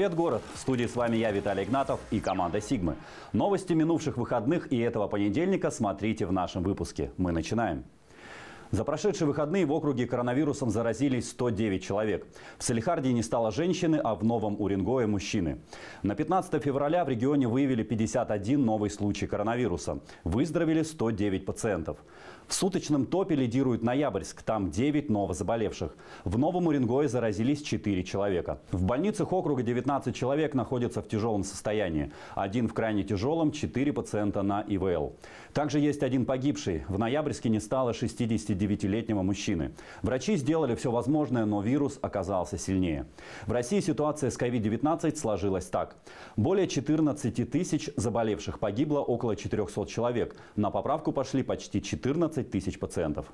Привет, город! В студии с вами я, Виталий Игнатов и команда «Сигмы». Новости минувших выходных и этого понедельника смотрите в нашем выпуске. Мы начинаем. За прошедшие выходные в округе коронавирусом заразились 109 человек. В Салихарде не стало женщины, а в Новом Уренгое – мужчины. На 15 февраля в регионе выявили 51 новый случай коронавируса. Выздоровели 109 пациентов. В суточном топе лидирует Ноябрьск, там 9 новозаболевших. В Новом Уренгое заразились 4 человека. В больницах округа 19 человек находятся в тяжелом состоянии. Один в крайне тяжелом, 4 пациента на ИВЛ. Также есть один погибший. В Ноябрьске не стало 69-летнего мужчины. Врачи сделали все возможное, но вирус оказался сильнее. В России ситуация с COVID-19 сложилась так. Более 14 тысяч заболевших погибло около 400 человек. На поправку пошли почти 14 15 тысяч пациентов.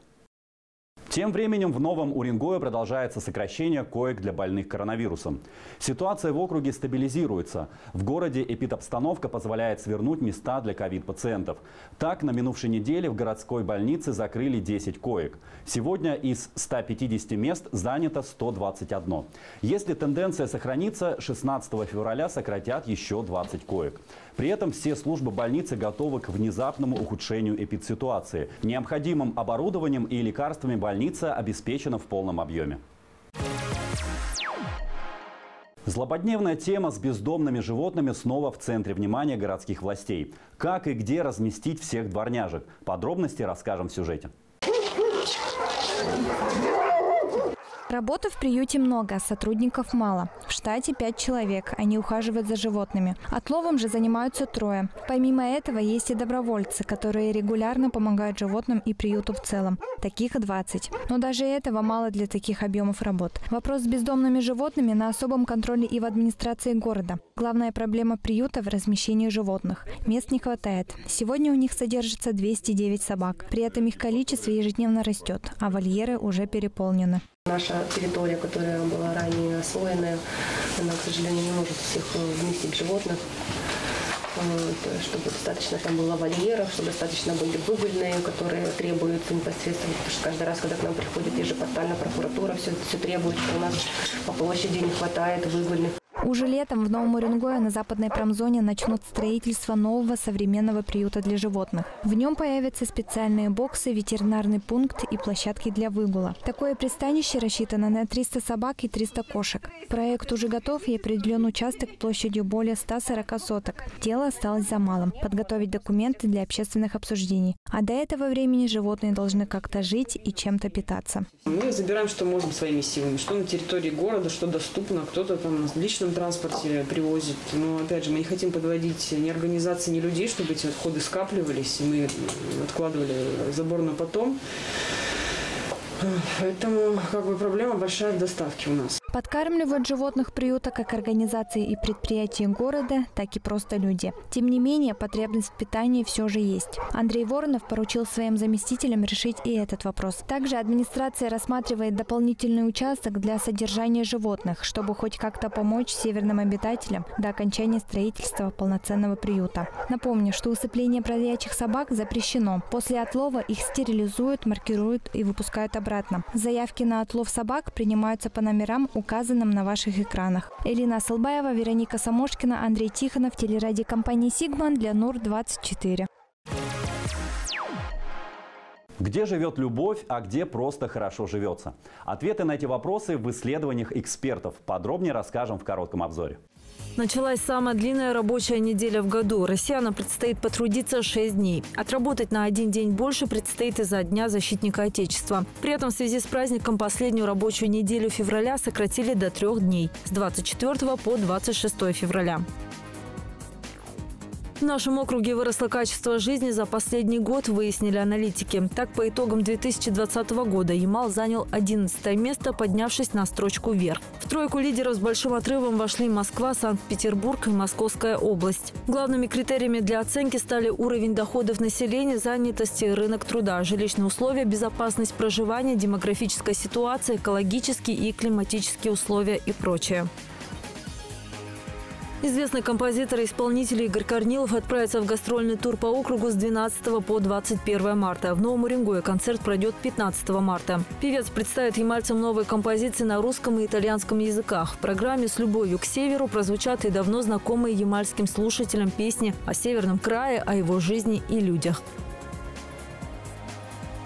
Тем временем в Новом Уренгое продолжается сокращение коек для больных коронавирусом. Ситуация в округе стабилизируется. В городе эпидобстановка позволяет свернуть места для ковид-пациентов. Так, на минувшей неделе в городской больнице закрыли 10 коек. Сегодня из 150 мест занято 121. Если тенденция сохранится, 16 февраля сократят еще 20 коек. При этом все службы больницы готовы к внезапному ухудшению эпидситуации. Необходимым оборудованием и лекарствами больница обеспечена в полном объеме. Злободневная тема с бездомными животными снова в центре внимания городских властей. Как и где разместить всех дворняжек? Подробности расскажем в сюжете. Работы в приюте много, а сотрудников мало. В штате пять человек, они ухаживают за животными. Отловом же занимаются трое. Помимо этого есть и добровольцы, которые регулярно помогают животным и приюту в целом. Таких 20. Но даже этого мало для таких объемов работ. Вопрос с бездомными животными на особом контроле и в администрации города. Главная проблема приюта в размещении животных. Мест не хватает. Сегодня у них содержится 209 собак. При этом их количество ежедневно растет, а вольеры уже переполнены. Наша территория, которая была ранее освоенная, она, к сожалению, не может всех э, вместить животных чтобы достаточно там было вольеров, чтобы достаточно были выгульные, которые требуются непосредственно, потому что каждый раз, когда к нам приходит ежепортально прокуратура, все, все требует, что у нас по площади не хватает выгульных. Уже летом в Новом Уренгое на западной промзоне начнут строительство нового современного приюта для животных. В нем появятся специальные боксы, ветеринарный пункт и площадки для выгула. Такое пристанище рассчитано на 300 собак и 300 кошек. Проект уже готов и определен участок площадью более 140 соток. Дело осталось за малым – подготовить документы для общественных обсуждений. А до этого времени животные должны как-то жить и чем-то питаться. Мы забираем, что можем своими силами, что на территории города, что доступно. Кто-то там в личном транспорте привозит. Но, опять же, мы не хотим подводить ни организации, ни людей, чтобы эти отходы скапливались, и мы откладывали забор на потом. Поэтому как бы проблема большая в доставке у нас. Подкармливают животных приюта как организации и предприятия города, так и просто люди. Тем не менее, потребность в питании все же есть. Андрей Воронов поручил своим заместителям решить и этот вопрос. Также администрация рассматривает дополнительный участок для содержания животных, чтобы хоть как-то помочь северным обитателям до окончания строительства полноценного приюта. Напомню, что усыпление бродячих собак запрещено. После отлова их стерилизуют, маркируют и выпускают обратно. Заявки на отлов собак принимаются по номерам, указанным на ваших экранах. Элина Солбаева, Вероника Самошкина, Андрей Тихонов, телерадиокомпания «Сигман» для НУР-24. Где живет любовь, а где просто хорошо живется? Ответы на эти вопросы в исследованиях экспертов. Подробнее расскажем в коротком обзоре. Началась самая длинная рабочая неделя в году. Россиянам предстоит потрудиться 6 дней. Отработать на один день больше предстоит из-за Дня защитника Отечества. При этом в связи с праздником последнюю рабочую неделю февраля сократили до трех дней – с 24 по 26 февраля. Нашем округе выросло качество жизни за последний год, выяснили аналитики. Так, по итогам 2020 года Ямал занял 11 место, поднявшись на строчку вверх. В тройку лидеров с большим отрывом вошли Москва, Санкт-Петербург и Московская область. Главными критериями для оценки стали уровень доходов населения, занятости, рынок труда, жилищные условия, безопасность проживания, демографическая ситуация, экологические и климатические условия и прочее. Известный композитор и исполнитель Игорь Корнилов отправится в гастрольный тур по округу с 12 по 21 марта. В Новом Уренгое концерт пройдет 15 марта. Певец представит ямальцам новые композиции на русском и итальянском языках. В программе «С любовью к северу» прозвучат и давно знакомые ямальским слушателям песни о Северном крае, о его жизни и людях.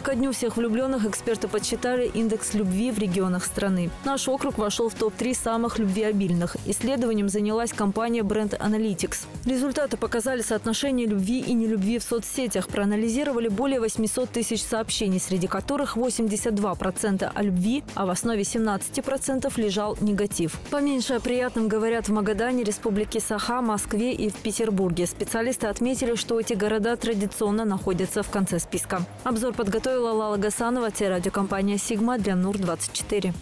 Ко дню всех влюбленных эксперты подсчитали индекс любви в регионах страны. Наш округ вошел в топ-3 самых любвеобильных. Исследованием занялась компания Brand Analytics. Результаты показали соотношение любви и нелюбви в соцсетях. Проанализировали более 800 тысяч сообщений, среди которых 82% о любви, а в основе 17% лежал негатив. Поменьше о приятном говорят в Магадане, Республике Саха, Москве и в Петербурге. Специалисты отметили, что эти города традиционно находятся в конце списка. Обзор подготовлен подготовила Лала Гасанова, телерадиокомпания «Сигма» для НУР-24.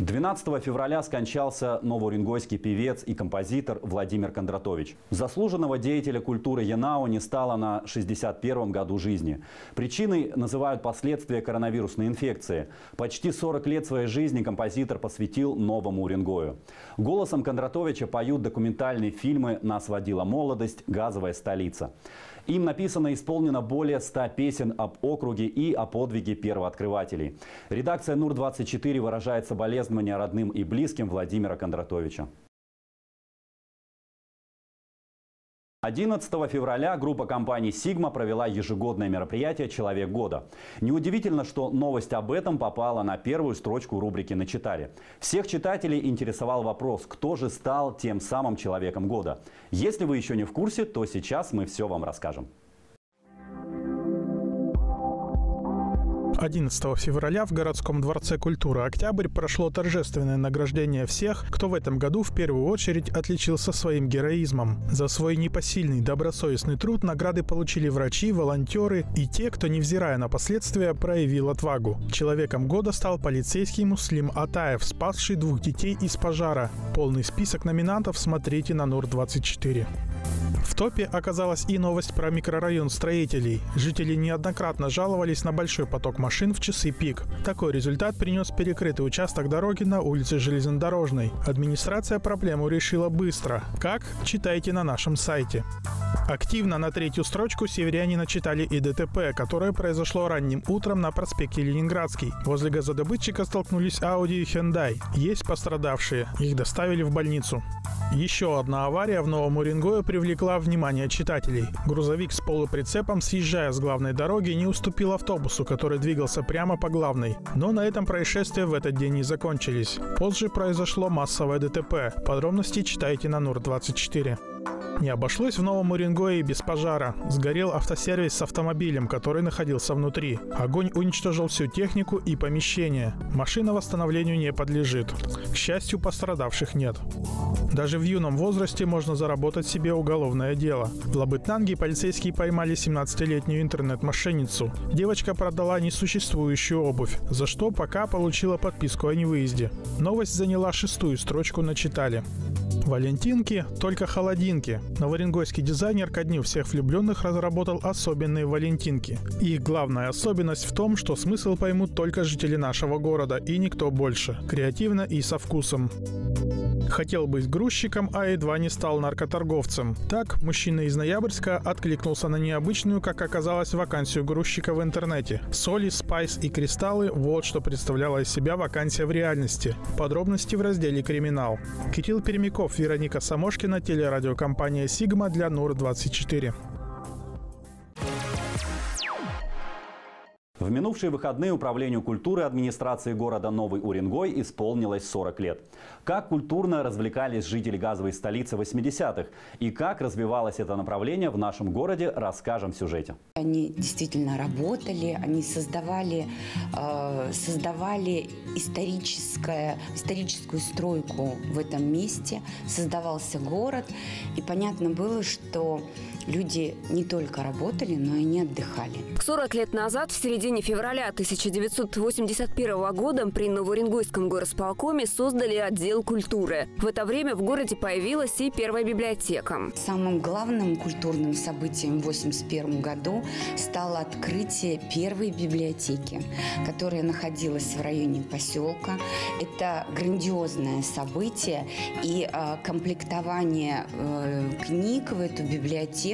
12 февраля скончался новоуренгойский певец и композитор Владимир Кондратович. Заслуженного деятеля культуры Янау не стало на 61-м году жизни. Причиной называют последствия коронавирусной инфекции. Почти 40 лет своей жизни композитор посвятил новому Уренгою. Голосом Кондратовича поют документальные фильмы «Нас водила молодость», «Газовая столица». Им написано и исполнено более 100 песен об округе и о подвиге первооткрывателей. Редакция НУР-24 выражает соболезнования родным и близким Владимира Кондратовича. 11 февраля группа компаний «Сигма» провела ежегодное мероприятие «Человек года». Неудивительно, что новость об этом попала на первую строчку рубрики «Начитали». Всех читателей интересовал вопрос, кто же стал тем самым «Человеком года». Если вы еще не в курсе, то сейчас мы все вам расскажем. 11 февраля в городском дворце культуры «Октябрь» прошло торжественное награждение всех, кто в этом году в первую очередь отличился своим героизмом. За свой непосильный добросовестный труд награды получили врачи, волонтеры и те, кто, невзирая на последствия, проявил отвагу. Человеком года стал полицейский Муслим Атаев, спасший двух детей из пожара. Полный список номинантов смотрите на НУР-24. В топе оказалась и новость про микрорайон строителей. Жители неоднократно жаловались на большой поток машин в часы пик. Такой результат принес перекрытый участок дороги на улице Железнодорожной. Администрация проблему решила быстро. Как? Читайте на нашем сайте. Активно на третью строчку северяне начитали и ДТП, которое произошло ранним утром на проспекте Ленинградский. Возле газодобытчика столкнулись Audi и Hyundai. Есть пострадавшие. Их доставили в больницу. Еще одна авария в Новом Уренгое привлекла внимание читателей. Грузовик с полуприцепом, съезжая с главной дороги, не уступил автобусу, который двигался прямо по главной. Но на этом происшествия в этот день не закончились. Позже произошло массовое ДТП. Подробности читайте на НУР-24. Не обошлось в Новом Уренгое без пожара. Сгорел автосервис с автомобилем, который находился внутри. Огонь уничтожил всю технику и помещение. Машина восстановлению не подлежит. К счастью, пострадавших нет. Даже в юном возрасте можно заработать себе уголовное дело. В Лабытнанге полицейские поймали 17-летнюю интернет-мошенницу. Девочка продала несуществующую обувь, за что пока получила подписку о невыезде. Новость заняла шестую строчку на читали. Валентинки – только холодинки. Новорингойский дизайнер ко дню всех влюбленных разработал особенные валентинки. Их главная особенность в том, что смысл поймут только жители нашего города и никто больше. Креативно и со вкусом. Хотел быть грузчиком, а едва не стал наркоторговцем. Так, мужчина из Ноябрьска откликнулся на необычную, как оказалось, вакансию грузчика в интернете. Соли, спайс и кристаллы – вот что представляла из себя вакансия в реальности. Подробности в разделе «Криминал». Кирилл Пермяков, Вероника Самошкина, телерадиокомпания «Сигма» для НУР-24. В минувшие выходные Управлению культуры администрации города Новый Уренгой исполнилось 40 лет. Как культурно развлекались жители газовой столицы 80-х и как развивалось это направление в нашем городе, расскажем в сюжете. Они действительно работали, они создавали, э, создавали историческое, историческую стройку в этом месте, создавался город. И понятно было, что люди не только работали, но и не отдыхали. 40 лет назад, в середине февраля 1981 года, при Новоренгойском горосполкоме создали отдел культуры. В это время в городе появилась и первая библиотека. Самым главным культурным событием в 1981 году стало открытие первой библиотеки, которая находилась в районе поселка. Это грандиозное событие, и э, комплектование э, книг в эту библиотеку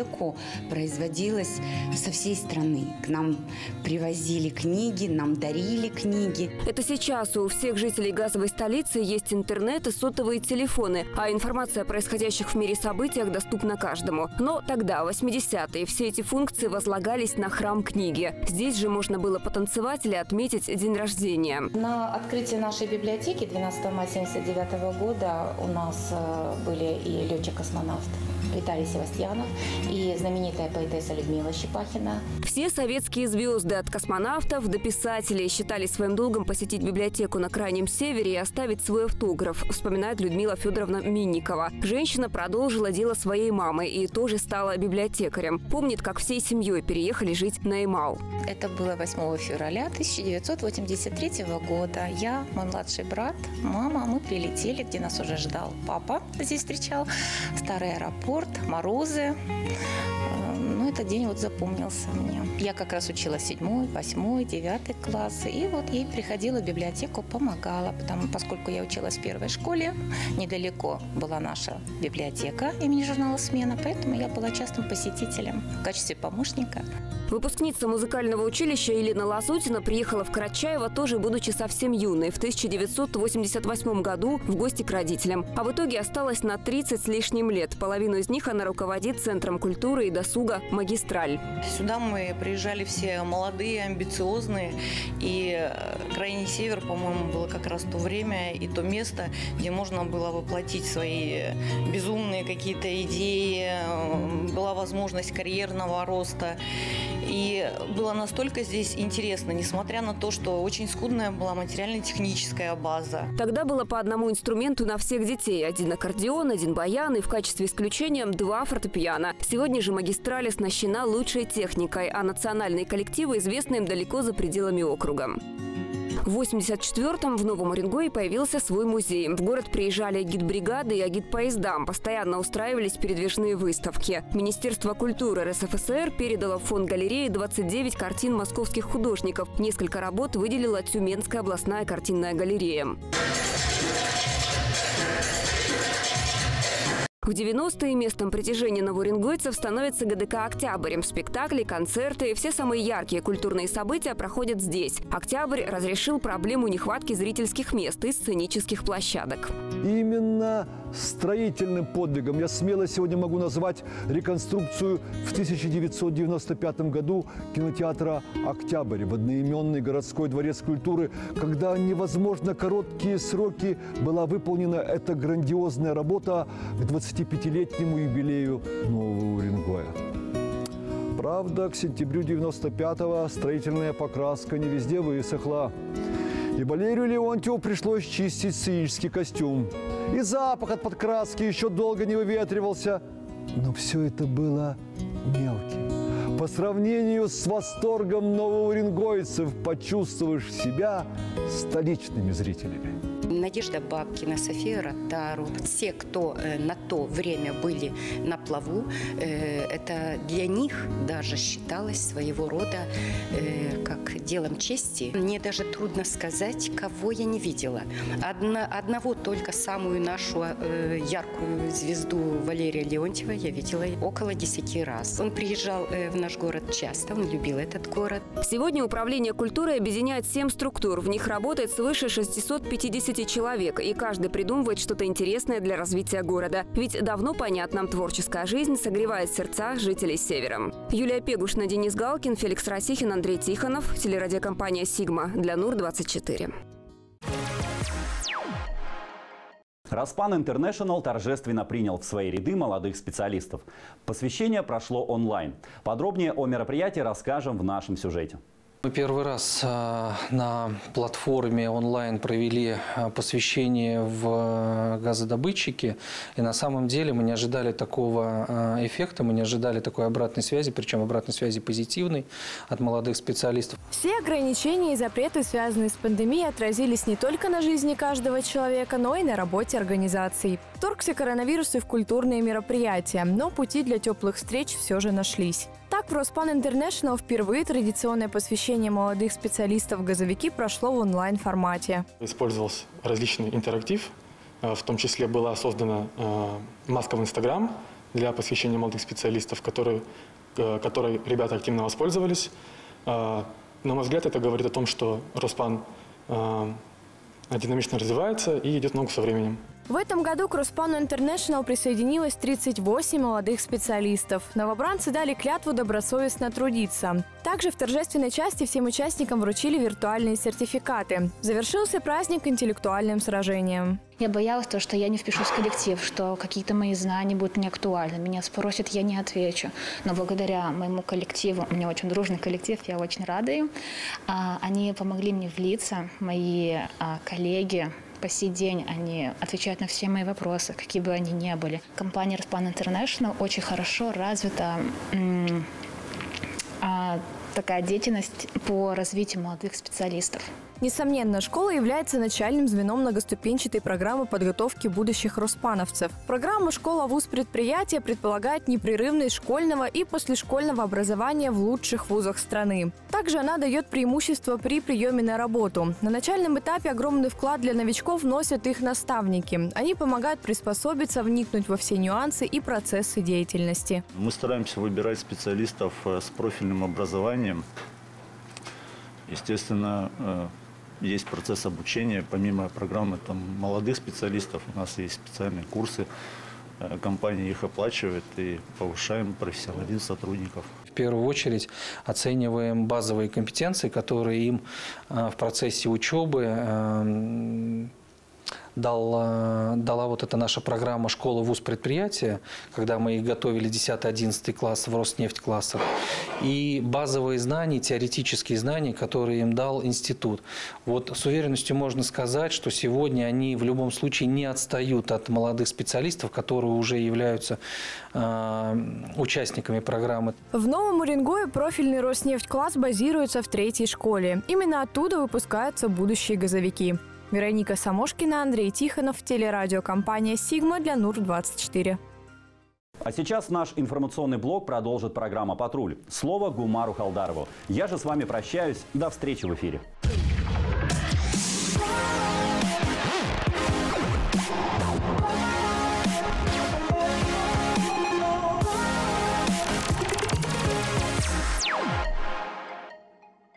производилось со всей страны. К нам привозили книги, нам дарили книги. Это сейчас у всех жителей газовой столицы есть интернет и сотовые телефоны, а информация о происходящих в мире событиях доступна каждому. Но тогда, 80-е, все эти функции возлагались на храм книги. Здесь же можно было потанцевать или отметить день рождения. На открытии нашей библиотеки 12 мая 1979 года у нас э, были и летчик-космонавт Виталий Севастьянов и знаменитая поэтесса Людмила Щепахина. Все советские звезды от космонавтов до писателей считали своим долгом посетить библиотеку на Крайнем Севере и оставить свой автограф, вспоминает Людмила Федоровна Минникова. Женщина продолжила дело своей мамы и тоже стала библиотекарем. Помнит, как всей семьей переехали жить на Ямал. Это было 8 февраля 1983 года. Я, мой младший брат, мама, мы прилетели, где нас уже ждал папа, здесь встречал, старый аэропорт, морозы. Ну, этот день вот запомнился мне. Я как раз училась седьмой, восьмой, девятый классы. И вот ей приходила в библиотеку, помогала. Потому, поскольку я училась в первой школе, недалеко была наша библиотека имени журнала «Смена», поэтому я была частым посетителем в качестве помощника. Выпускница музыкального училища Елена Лазутина приехала в Карачаево, тоже будучи совсем юной, в 1988 году в гости к родителям. А в итоге осталась на 30 с лишним лет. Половину из них она руководит Центром культуры и досуга «Магистраль». Сюда мы приезжали все молодые, амбициозные. И Крайний Север, по-моему, было как раз то время и то место, где можно было воплотить свои безумные какие-то идеи, была возможность карьерного роста. И было настолько здесь интересно, несмотря на то, что очень скудная была материально-техническая база. Тогда было по одному инструменту на всех детей. Один аккордеон, один баян и в качестве исключения два фортепиано. Сегодня же магистраль оснащена лучшей техникой, а национальные коллективы известны им далеко за пределами округа. В 84-м в Новом Уренгое появился свой музей. В город приезжали гид-бригады и агит-поездам. Постоянно устраивались передвижные выставки. Министерство культуры РСФСР передало в фонд галереи 29 картин московских художников. Несколько работ выделила Тюменская областная картинная галерея. В 90-е местом притяжения новоуренгойцев становится ГДК «Октябрь». Спектакли, концерты все самые яркие культурные события проходят здесь. «Октябрь» разрешил проблему нехватки зрительских мест и сценических площадок. Именно строительным подвигом я смело сегодня могу назвать реконструкцию в 1995 году кинотеатра «Октябрь» в одноименный городской дворец культуры, когда невозможно короткие сроки была выполнена эта грандиозная работа к 25-летнему юбилею Нового Уренгоя. Правда, к сентябрю 95-го строительная покраска не везде высохла. И Валерию Леонтьеву пришлось чистить сценический костюм. И запах от подкраски еще долго не выветривался. Но все это было мелким. По сравнению с восторгом новоуренгойцев почувствуешь себя столичными зрителями. Надежда Бабкина, София Ротару, все, кто э, на то время были на плаву, э, это для них даже считалось своего рода э, как делом чести. Мне даже трудно сказать, кого я не видела. Одна, одного только самую нашу яркую звезду Валерия Леонтьева я видела около десяти раз. Он приезжал в наш город часто, он любил этот город. Сегодня управление культурой объединяет семь структур. В них работает свыше 650 человек, и каждый придумывает что-то интересное для развития города. Ведь давно понятно, творческая жизнь согревает сердца жителей Севера. Юлия Пегушна, Денис Галкин, Феликс Расихин, Андрей Тихонов. Телерадиокомпания «Сигма» для НУР-24. Распан Интернешнл торжественно принял в свои ряды молодых специалистов. Посвящение прошло онлайн. Подробнее о мероприятии расскажем в нашем сюжете. Мы первый раз э, на платформе онлайн провели э, посвящение в э, газодобытчики. И на самом деле мы не ожидали такого эффекта, мы не ожидали такой обратной связи, причем обратной связи позитивной от молодых специалистов. Все ограничения и запреты, связанные с пандемией, отразились не только на жизни каждого человека, но и на работе организаций. Вторгся коронавирус и в культурные мероприятия, но пути для теплых встреч все же нашлись. Так, в Роспан Интернешнл впервые традиционное посвящение молодых специалистов газовики прошло в онлайн-формате. Использовался различный интерактив, э, в том числе была создана э, маска в Инстаграм для посвящения молодых специалистов, которые, э, которой ребята активно воспользовались. На мой взгляд, это говорит о том, что Роспан динамично развивается и идет ногу со временем. В этом году к Руспану Интернешнл присоединилось 38 молодых специалистов. Новобранцы дали клятву добросовестно трудиться. Также в торжественной части всем участникам вручили виртуальные сертификаты. Завершился праздник интеллектуальным сражением. Я боялась то, что я не впишусь в коллектив, что какие-то мои знания будут не актуальны. Меня спросят, я не отвечу. Но благодаря моему коллективу, у меня очень дружный коллектив, я очень рада им, а, они помогли мне влиться, мои а, коллеги, по сей день они отвечают на все мои вопросы, какие бы они ни были. Компания Respan International очень хорошо развита а, такая деятельность по развитию молодых специалистов. Несомненно, школа является начальным звеном многоступенчатой программы подготовки будущих роспановцев. Программа «Школа-вуз предприятия» предполагает непрерывность школьного и послешкольного образования в лучших вузах страны. Также она дает преимущество при приеме на работу. На начальном этапе огромный вклад для новичков вносят их наставники. Они помогают приспособиться, вникнуть во все нюансы и процессы деятельности. Мы стараемся выбирать специалистов э, с профильным образованием. Естественно, э, есть процесс обучения, помимо программы там, молодых специалистов, у нас есть специальные курсы, э, компания их оплачивает и повышаем профессионализм сотрудников. В первую очередь оцениваем базовые компетенции, которые им э, в процессе учебы эм, дал, э, дала вот эта наша программа «Школа, вуз, предприятия», когда мы готовили 10-11 класс в Роснефть классах, и базовые знания, теоретические знания, которые им дал институт. Вот с уверенностью можно сказать, что сегодня они в любом случае не отстают от молодых специалистов, которые уже являются э, участниками программы. В Новом Уренгое профильный Роснефть класс базируется в третьей школе. Именно оттуда выпускаются будущие газовики. Вероника Самошкина, Андрей Тихонов, телерадиокомпания «Сигма» для НУР-24. А сейчас наш информационный блок продолжит программа «Патруль». Слово Гумару Халдарову. Я же с вами прощаюсь. До встречи в эфире.